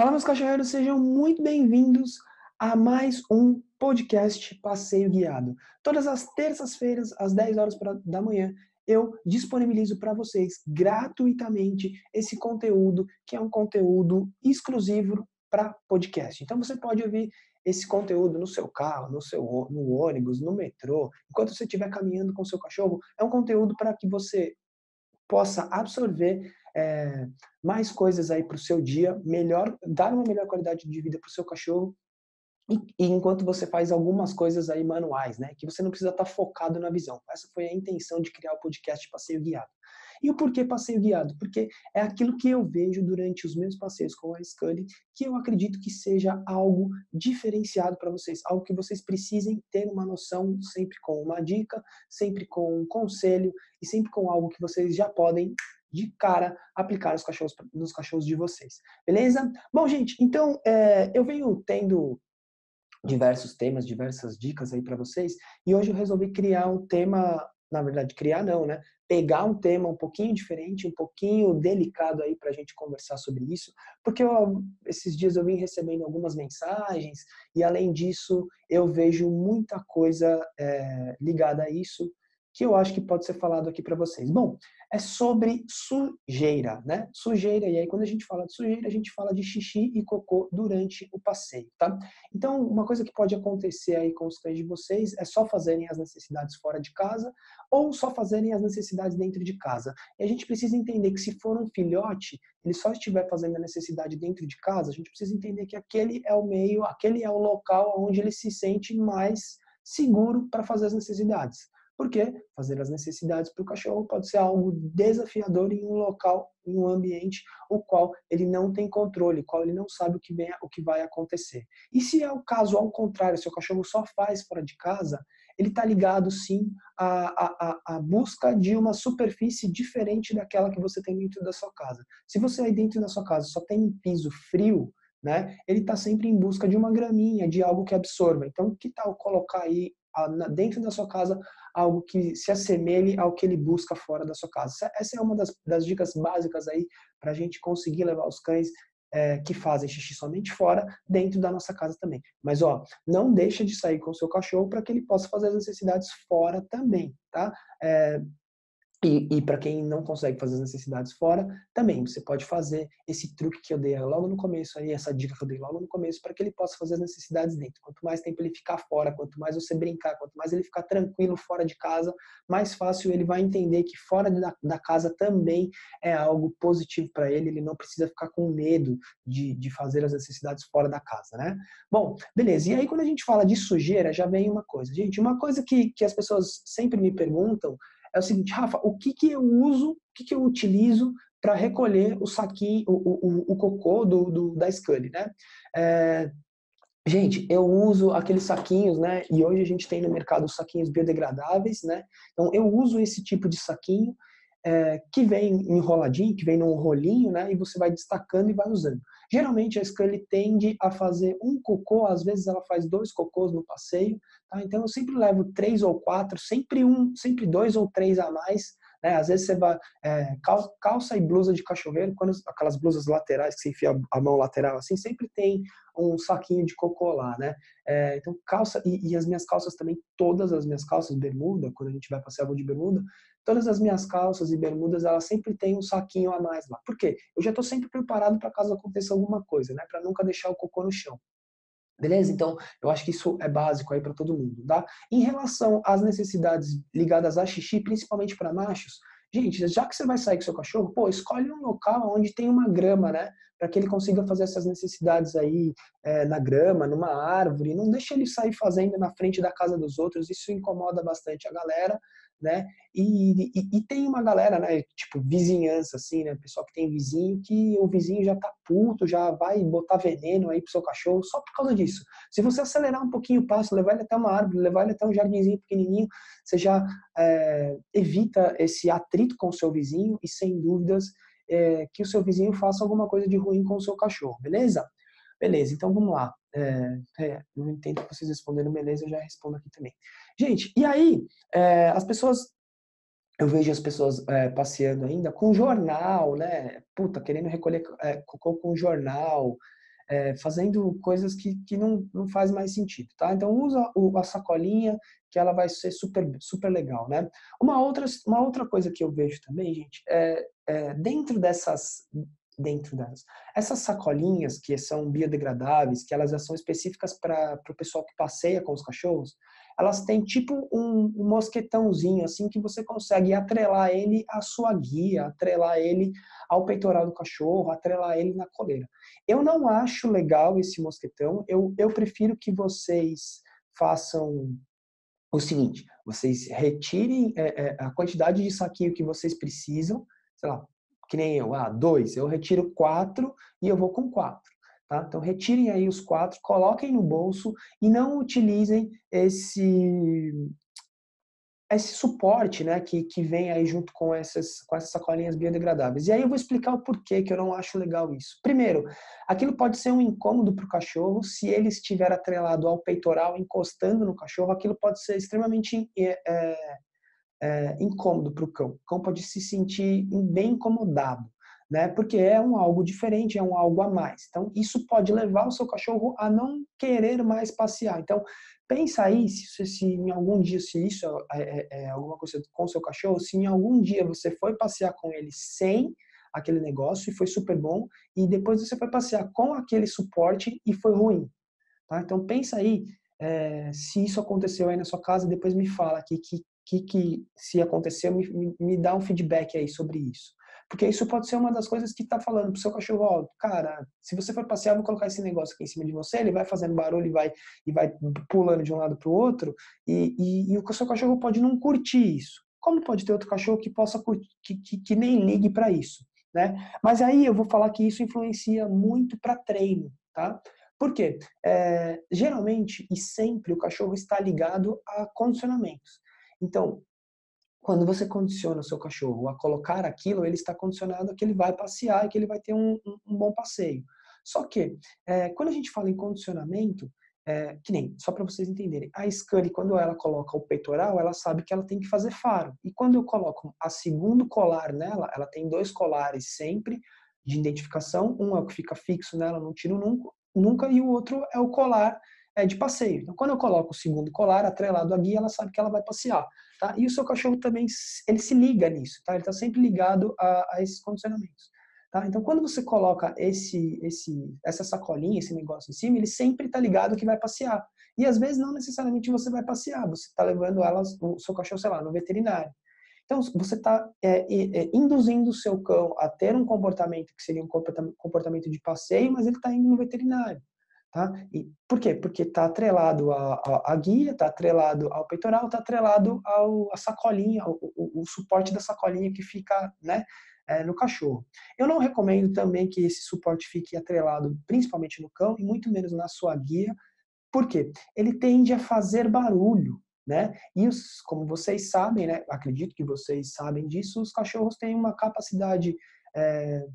Fala, meus cachorreiros, sejam muito bem-vindos a mais um podcast Passeio Guiado. Todas as terças-feiras, às 10 horas da manhã, eu disponibilizo para vocês gratuitamente esse conteúdo, que é um conteúdo exclusivo para podcast. Então você pode ouvir esse conteúdo no seu carro, no seu no ônibus, no metrô, enquanto você estiver caminhando com seu cachorro, é um conteúdo para que você possa absorver é, mais coisas aí para o seu dia, melhor, dar uma melhor qualidade de vida para o seu cachorro e, e, enquanto você faz algumas coisas aí manuais, né? Que você não precisa estar tá focado na visão. Essa foi a intenção de criar o podcast Passeio Guiado. E o porquê passeio guiado? Porque é aquilo que eu vejo durante os meus passeios com a Scully que eu acredito que seja algo diferenciado para vocês, algo que vocês precisem ter uma noção sempre com uma dica, sempre com um conselho e sempre com algo que vocês já podem de cara aplicar nos cachorros, nos cachorros de vocês. Beleza? Bom, gente, então é, eu venho tendo diversos temas, diversas dicas aí para vocês e hoje eu resolvi criar um tema, na verdade, criar não, né? Pegar um tema um pouquinho diferente, um pouquinho delicado aí para a gente conversar sobre isso, porque eu, esses dias eu vim recebendo algumas mensagens e além disso eu vejo muita coisa é, ligada a isso que eu acho que pode ser falado aqui para vocês. Bom, é sobre sujeira, né? Sujeira, e aí quando a gente fala de sujeira, a gente fala de xixi e cocô durante o passeio, tá? Então, uma coisa que pode acontecer aí com os cães de vocês é só fazerem as necessidades fora de casa ou só fazerem as necessidades dentro de casa. E a gente precisa entender que se for um filhote, ele só estiver fazendo a necessidade dentro de casa, a gente precisa entender que aquele é o meio, aquele é o local onde ele se sente mais seguro para fazer as necessidades. Porque fazer as necessidades para o cachorro pode ser algo desafiador em um local, em um ambiente o qual ele não tem controle, qual ele não sabe o que, vem, o que vai acontecer. E se é o caso ao contrário, se o cachorro só faz fora de casa, ele está ligado sim à, à, à, busca de uma superfície diferente daquela que você tem dentro da sua casa. Se você aí dentro da sua casa só tem um piso frio, né, ele está sempre em busca de uma graminha, de algo que absorva. Então, que tal colocar aí dentro da sua casa algo que se assemelhe ao que ele busca fora da sua casa. Essa é uma das, das dicas básicas aí para a gente conseguir levar os cães é, que fazem xixi somente fora, dentro da nossa casa também. Mas, ó, não deixa de sair com o seu cachorro para que ele possa fazer as necessidades fora também, tá? É, e, e para quem não consegue fazer as necessidades fora, também você pode fazer esse truque que eu dei logo no começo, aí, essa dica que eu dei logo no começo, para que ele possa fazer as necessidades dentro. Quanto mais tempo ele ficar fora, quanto mais você brincar, quanto mais ele ficar tranquilo fora de casa, mais fácil ele vai entender que fora da, da casa também é algo positivo para ele, ele não precisa ficar com medo de, de fazer as necessidades fora da casa, né? Bom, beleza. E aí, quando a gente fala de sujeira, já vem uma coisa. Gente, uma coisa que, que as pessoas sempre me perguntam é o seguinte, Rafa, o que, que eu uso, o que, que eu utilizo para recolher o saquinho, o, o, o cocô do, do, da Scully, né? É, gente, eu uso aqueles saquinhos, né? E hoje a gente tem no mercado os saquinhos biodegradáveis, né? Então eu uso esse tipo de saquinho é, que vem enroladinho, que vem num rolinho, né? E você vai destacando e vai usando. Geralmente a Scully tende a fazer um cocô, às vezes ela faz dois cocôs no passeio, tá? Então eu sempre levo três ou quatro, sempre um, sempre dois ou três a mais, né? Às vezes você vai é, calça, e blusa de cachorreiro, quando aquelas blusas laterais que você enfia a mão lateral assim, sempre tem um saquinho de cocô lá, né? É, então calça e, e, as minhas calças também, todas as minhas calças bermuda, quando a gente vai passear de bermuda, todas as minhas calças e bermudas, elas sempre têm um saquinho a mais lá. Por quê? Eu já estou sempre preparado para caso aconteça alguma coisa, né? Para nunca deixar o cocô no chão. Beleza? Então, eu acho que isso é básico aí para todo mundo, tá? Em relação às necessidades ligadas a xixi, principalmente para machos, gente, já que você vai sair com seu cachorro, pô, escolhe um local onde tem uma grama, né? Para que ele consiga fazer essas necessidades aí é, na grama, numa árvore. Não deixa ele sair fazendo na frente da casa dos outros, isso incomoda bastante a galera né? E, e, e, tem uma galera, né? Tipo, vizinhança, assim, né? Pessoal que tem vizinho que o vizinho já tá puto, já vai botar veneno aí pro seu cachorro só por causa disso. Se você acelerar um pouquinho o passo, levar ele até uma árvore, levar ele até um jardinzinho pequenininho, você já é, evita esse atrito com o seu vizinho e, sem dúvidas, é, que o seu vizinho faça alguma coisa de ruim com o seu cachorro, beleza? Beleza, então vamos lá. É, é, eu entendo que vocês responderam beleza, eu já respondo aqui também. Gente, e aí, é, as pessoas, eu vejo as pessoas é, passeando ainda com jornal, né? Puta, querendo recolher é, cocô com jornal. é, fazendo coisas que, que não, não faz mais sentido, tá? Então usa o, a sacolinha que ela vai ser super, super legal, né? Uma outra, uma outra coisa que eu vejo também, gente, é, é dentro dessas dentro delas. Essas sacolinhas que são biodegradáveis, que elas já são específicas para o pessoal que passeia com os cachorros, elas têm tipo um, um, mosquetãozinho assim que você consegue atrelar ele à sua guia, atrelar ele ao peitoral do cachorro, atrelar ele na coleira. Eu não acho legal esse mosquetão, eu, eu prefiro que vocês façam o seguinte, vocês retirem é, é, a quantidade de saquinho que vocês precisam, sei lá, que nem eu, ah, dois, eu retiro quatro e eu vou com quatro. Tá? Então, retirem aí os quatro, coloquem no bolso e não utilizem esse esse suporte né, que, que vem aí junto com essas, com essas sacolinhas biodegradáveis. E aí eu vou explicar o porquê que eu não acho legal isso. Primeiro, aquilo pode ser um incômodo para o cachorro se ele estiver atrelado ao peitoral, encostando no cachorro, aquilo pode ser extremamente é, é, é incômodo para o cão. O cão pode se sentir bem incomodado né? Porque é um algo diferente, é um algo a mais. Então, isso pode levar o seu cachorro a não querer mais passear. Então, pensa aí se, se em algum dia, se isso é, é, é alguma coisa com o seu cachorro, se em algum dia você foi passear com ele sem aquele negócio e foi super bom, e depois você foi passear com aquele suporte e foi ruim. Tá? Então, pensa aí é, se isso aconteceu aí na sua casa, depois me fala aqui que, que, que se aconteceu, me, me, dá um feedback aí sobre isso. Porque isso pode ser uma das coisas que tá falando pro seu cachorro, ó, cara, se você for passear, eu vou colocar esse negócio aqui em cima de você, ele vai fazendo barulho e vai, e vai pulando de um lado pro outro, e, e, e o seu cachorro pode não curtir isso. Como pode ter outro cachorro que possa curtir, que, que, que nem ligue para isso, né? Mas aí eu vou falar que isso influencia muito para treino, tá? Por quê? É, geralmente e sempre o cachorro está ligado a condicionamentos. Então, quando você condiciona o seu cachorro a colocar aquilo, ele está condicionado a que ele vai passear e que ele vai ter um, um, um bom passeio. Só que, é, quando a gente fala em condicionamento, é, que nem, só para vocês entenderem, a Scani, quando ela coloca o peitoral, ela sabe que ela tem que fazer faro. E quando eu coloco a segundo colar nela, ela tem dois colares sempre de identificação, um é o que fica fixo nela, não tiro nunca, nunca e o outro é o colar é, de passeio. Então, quando eu coloco o segundo colar atrelado à guia, ela sabe que ela vai passear. Tá? E o seu cachorro também ele se liga nisso, tá? Ele está sempre ligado a, a, esses condicionamentos. Tá? Então, quando você coloca esse, esse, essa sacolinha, esse negócio em cima, ele sempre está ligado que vai passear. E às vezes não necessariamente você vai passear, você está levando elas, o seu cachorro, sei lá, no veterinário. Então, você está é, é, induzindo o seu cão a ter um comportamento que seria um comportamento de passeio, mas ele está indo no veterinário. Tá? E, por quê? Porque está atrelado à, guia, está atrelado ao peitoral, está atrelado ao, à sacolinha, o, o, o, suporte da sacolinha que fica né, é, no cachorro. Eu não recomendo também que esse suporte fique atrelado principalmente no cão e muito menos na sua guia. Por quê? Ele tende a fazer barulho. Né? E os, como vocês sabem, né, acredito que vocês sabem disso, os cachorros têm uma capacidade é,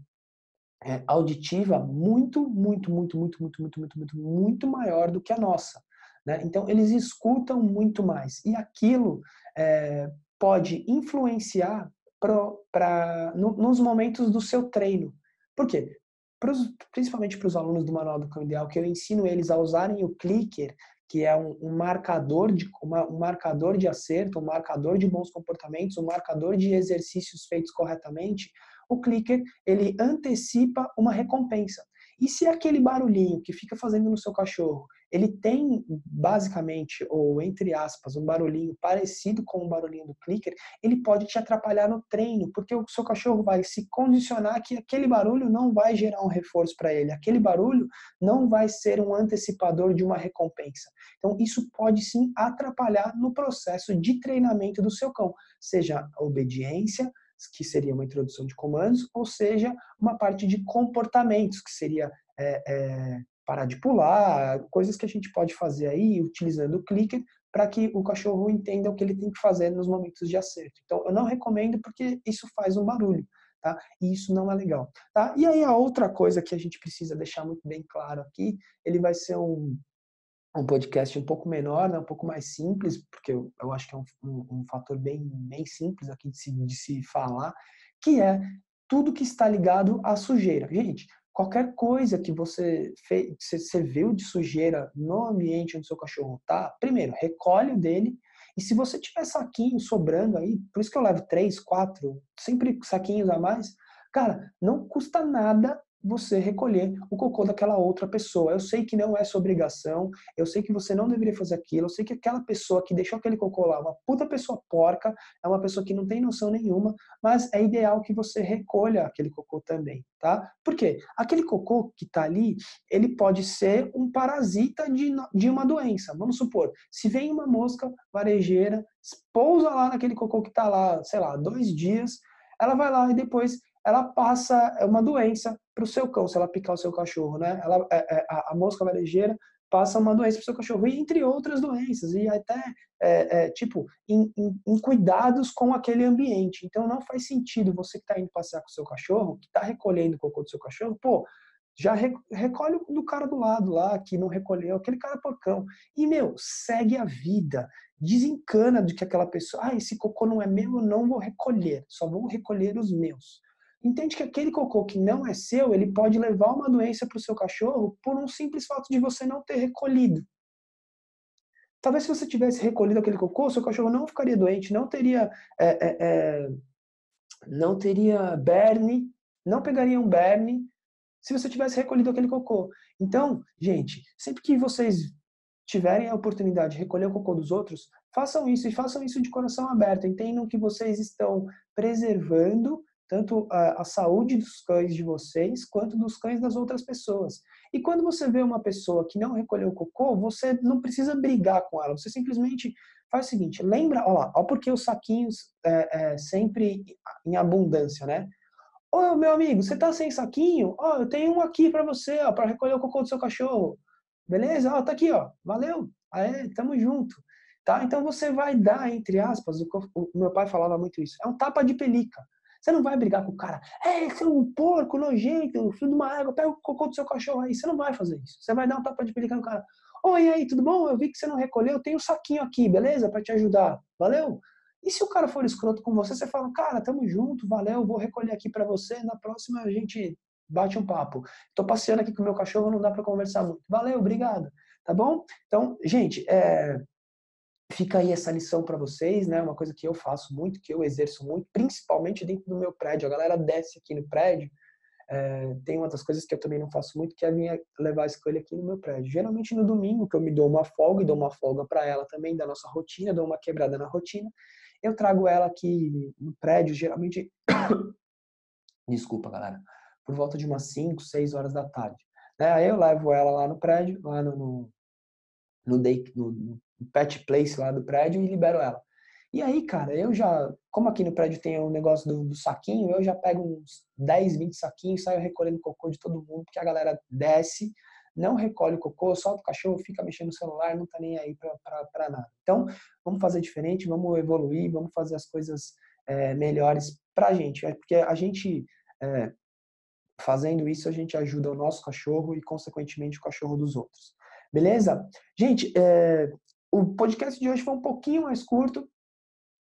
é, auditiva muito, muito, muito, muito, muito, muito, muito, muito, muito maior do que a nossa. Né? Então, eles escutam muito mais. E aquilo é, pode influenciar pro, pra, no, nos momentos do seu treino. Por quê? Pros, principalmente para os alunos do Manual do Cão Ideal, que eu ensino eles a usarem o clicker, que é um, um marcador de uma, um marcador de acerto, um marcador de bons comportamentos, um marcador de exercícios feitos corretamente, o clicker ele antecipa uma recompensa. E se aquele barulhinho que fica fazendo no seu cachorro, ele tem basicamente, ou entre aspas, um barulhinho parecido com o barulhinho do clicker, ele pode te atrapalhar no treino, porque o seu cachorro vai se condicionar que aquele barulho não vai gerar um reforço para ele, aquele barulho não vai ser um antecipador de uma recompensa. Então, isso pode sim atrapalhar no processo de treinamento do seu cão, seja a obediência, que seria uma introdução de comandos, ou seja, uma parte de comportamentos, que seria é, é, parar de pular, coisas que a gente pode fazer aí utilizando o clicker para que o cachorro entenda o que ele tem que fazer nos momentos de acerto. Então, eu não recomendo porque isso faz um barulho. Tá? E isso não é legal. Tá? E aí a outra coisa que a gente precisa deixar muito bem claro aqui, ele vai ser um, um podcast um pouco menor, né, um pouco mais simples, porque eu, eu acho que é um, um, um, fator bem, bem simples aqui de se, de se falar, que é tudo que está ligado à sujeira. Gente, qualquer coisa que você, fez, você viu de sujeira no ambiente onde seu cachorro tá, primeiro, recolhe o dele. E se você tiver saquinho sobrando aí, por isso que eu levo três, quatro, sempre saquinhos a mais, cara, não custa nada você recolher o cocô daquela outra pessoa. Eu sei que não é sua obrigação, eu sei que você não deveria fazer aquilo, eu sei que aquela pessoa que deixou aquele cocô lá, uma puta pessoa porca, é uma pessoa que não tem noção nenhuma, mas é ideal que você recolha aquele cocô também, tá? Por quê? Aquele cocô que tá ali, ele pode ser um parasita de, de uma doença. Vamos supor, se vem uma mosca varejeira, pousa lá naquele cocô que tá lá, sei lá, dois dias, ela vai lá e depois ela passa uma doença para o seu cão, se ela picar o seu cachorro, né? Ela, é, é, a, a mosca varejeira passa uma doença para o seu cachorro, e entre outras doenças, e até, é, é, tipo, em, em, em, cuidados com aquele ambiente. Então, não faz sentido você que está indo passear com o seu cachorro, que está recolhendo o cocô do seu cachorro, pô, já recolhe do cara do lado lá, que não recolheu, aquele cara porcão. E, meu, segue a vida. Desencana de que aquela pessoa, ah, esse cocô não é meu, eu não vou recolher, só vou recolher os meus entende que aquele cocô que não é seu, ele pode levar uma doença para o seu cachorro por um simples fato de você não ter recolhido. Talvez se você tivesse recolhido aquele cocô, seu cachorro não ficaria doente, não teria, é, é, é, não teria berne, não pegaria um berne se você tivesse recolhido aquele cocô. Então, gente, sempre que vocês tiverem a oportunidade de recolher o cocô dos outros, façam isso e façam isso de coração aberto. Entendam que vocês estão preservando tanto a, a, saúde dos cães de vocês quanto dos cães das outras pessoas. E quando você vê uma pessoa que não recolheu o cocô, você não precisa brigar com ela, você simplesmente faz o seguinte, lembra, lá, olha porque os saquinhos é, é, sempre em abundância, né? Ô, meu amigo, você tá sem saquinho? Ó, eu tenho um aqui para você, ó, para recolher o cocô do seu cachorro. Beleza? Ó, tá aqui, ó. Valeu. Aê, tamo junto. Tá? Então você vai dar, entre aspas, o, o meu pai falava muito isso, é um tapa de pelica. Você não vai brigar com o cara, é, você é um porco nojento, filho de uma água, pega o cocô do seu cachorro aí. Você não vai fazer isso. Você vai dar um tapa de pelica no cara. Oi, aí, tudo bom? Eu vi que você não recolheu, tem um saquinho aqui, beleza? Para te ajudar. Valeu? E se o cara for escroto com você, você fala, cara, tamo junto, valeu, vou recolher aqui para você, na próxima a gente bate um papo. Tô passeando aqui com o meu cachorro, não dá para conversar muito. Valeu, obrigado. Tá bom? Então, gente, é, Fica aí essa lição para vocês, né? Uma coisa que eu faço muito, que eu exerço muito, principalmente dentro do meu prédio. A galera desce aqui no prédio. É, tem uma das coisas que eu também não faço muito, que é vir levar a escolha aqui no meu prédio. Geralmente no domingo, que eu me dou uma folga e dou uma folga para ela também da nossa rotina, dou uma quebrada na rotina. Eu trago ela aqui no prédio, geralmente. Desculpa, galera. Por volta de umas 5, 6 horas da tarde. Né? Aí eu levo ela lá no prédio, lá no, no, no, day, no, pet place lá do prédio e libero ela. E aí, cara, eu já, como aqui no prédio tem o um negócio do, do, saquinho, eu já pego uns 10, 20 saquinhos, saio recolhendo cocô de todo mundo, porque a galera desce, não recolhe o cocô, solta o cachorro, fica mexendo no celular, não tá nem aí pra, pra, pra nada. Então, vamos fazer diferente, vamos evoluir, vamos fazer as coisas é, melhores pra gente, porque a gente, é, fazendo isso, a gente ajuda o nosso cachorro e, consequentemente, o cachorro dos outros. Beleza? Gente, é, o podcast de hoje foi um pouquinho mais curto.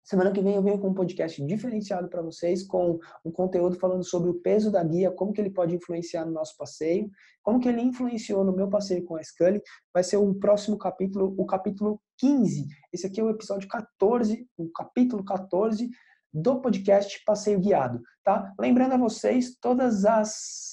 Semana que vem eu venho com um podcast diferenciado para vocês, com um conteúdo falando sobre o peso da guia, como que ele pode influenciar no nosso passeio, como que ele influenciou no meu passeio com a Scully. Vai ser o próximo capítulo, o capítulo 15. Esse aqui é o episódio 14, o capítulo 14 do podcast Passeio Guiado, tá? Lembrando a vocês, todas as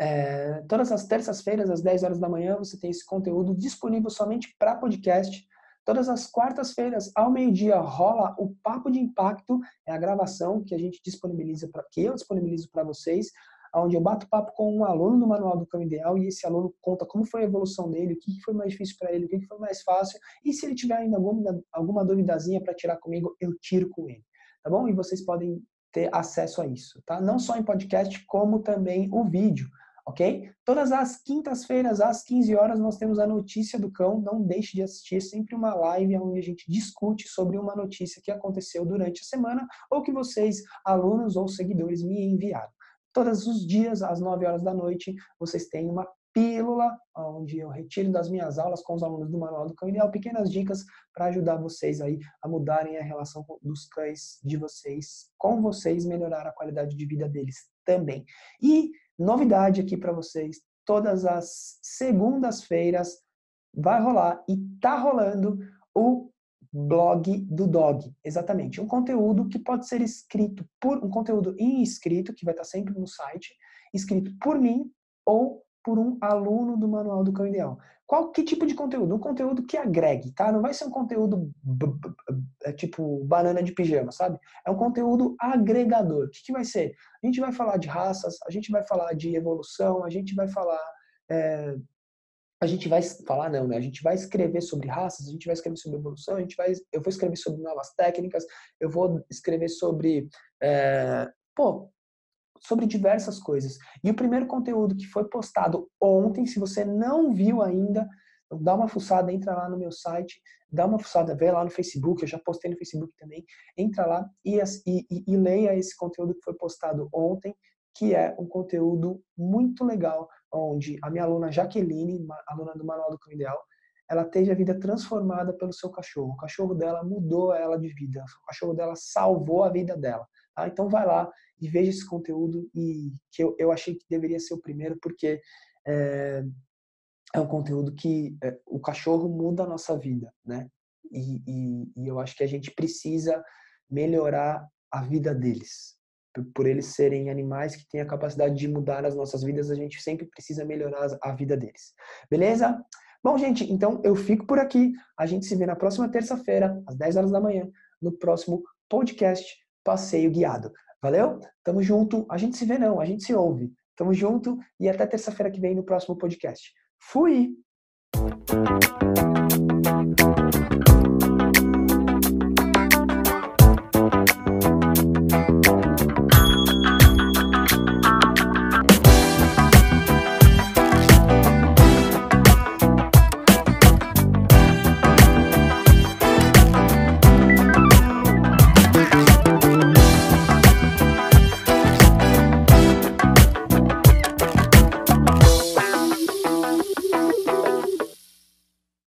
é, todas as terças-feiras, às 10 horas da manhã, você tem esse conteúdo disponível somente para podcast. Todas as quartas-feiras, ao meio-dia, rola o Papo de Impacto, é a gravação que a gente disponibiliza, que eu disponibilizo para vocês, onde eu bato papo com um aluno do Manual do Cão Ideal e esse aluno conta como foi a evolução dele, o que foi mais difícil para ele, o que foi mais fácil, e se ele tiver ainda alguma, alguma duvidazinha para tirar comigo, eu tiro com ele, tá bom? E vocês podem ter acesso a isso, tá? Não só em podcast, como também o vídeo ok? Todas as quintas-feiras, às 15 horas, nós temos a notícia do cão. Não deixe de assistir, sempre uma live onde a gente discute sobre uma notícia que aconteceu durante a semana ou que vocês, alunos ou seguidores, me enviaram. Todos os dias, às 9 horas da noite, vocês têm uma pílula, onde eu retiro das minhas aulas com os alunos do Manual do Cão Ideal pequenas dicas para ajudar vocês aí a mudarem a relação dos cães de vocês com vocês, melhorar a qualidade de vida deles também. E novidade aqui para vocês. Todas as segundas-feiras vai rolar e tá rolando o blog do dog, exatamente. Um conteúdo que pode ser escrito por um conteúdo em escrito que vai estar sempre no site, escrito por mim ou por um aluno do Manual do Cão Ideal. Qual que tipo de conteúdo? Um conteúdo que agregue, tá? Não vai ser um conteúdo é tipo banana de pijama, sabe? É um conteúdo agregador. O que, que vai ser? A gente vai falar de raças, a gente vai falar de evolução, a gente vai falar é, a gente vai falar não, né? A gente vai escrever sobre raças, a gente vai escrever sobre evolução, a gente vai, eu vou escrever sobre novas técnicas, eu vou escrever sobre, é, pô, sobre diversas coisas. E o primeiro conteúdo que foi postado ontem, se você não viu ainda, dá uma fuçada, entra lá no meu site, dá uma fuçada, vê lá no Facebook, eu já postei no Facebook também, entra lá e, e, e leia esse conteúdo que foi postado ontem, que é um conteúdo muito legal, onde a minha aluna Jaqueline, aluna do Manual do Cão Ideal, ela teve a vida transformada pelo seu cachorro. O cachorro dela mudou ela de vida. O cachorro dela salvou a vida dela. Tá? Então vai lá e veja esse conteúdo e que eu, eu achei que deveria ser o primeiro porque é, é um conteúdo que é, o cachorro muda a nossa vida, né? E, e, e eu acho que a gente precisa melhorar a vida deles, por eles serem animais que têm a capacidade de mudar as nossas vidas, a gente sempre precisa melhorar a vida deles. Beleza? Bom, gente, então eu fico por aqui. A gente se vê na próxima terça-feira, às 10 horas da manhã, no próximo podcast Passeio Guiado. Valeu? Tamo junto. A gente se vê não, a gente se ouve. Tamo junto e até terça-feira que vem no próximo podcast. Fui!